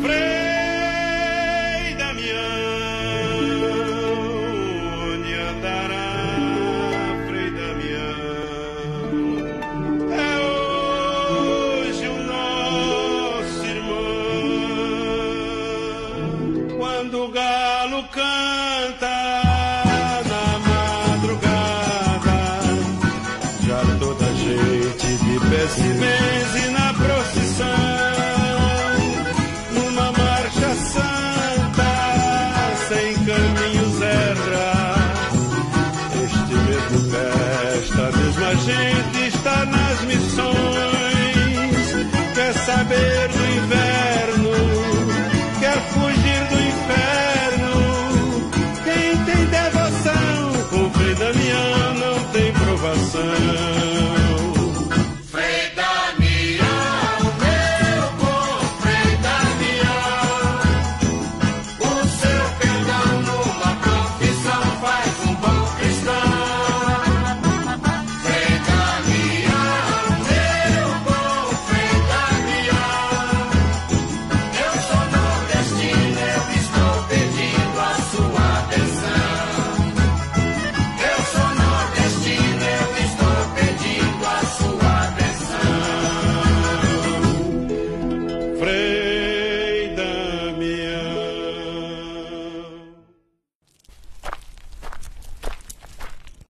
Frei Damião, onde andará Frei Damião? É hoje o nosso irmão. Quando o galo canta. na madrugada, já Toda gente de pé se salvação.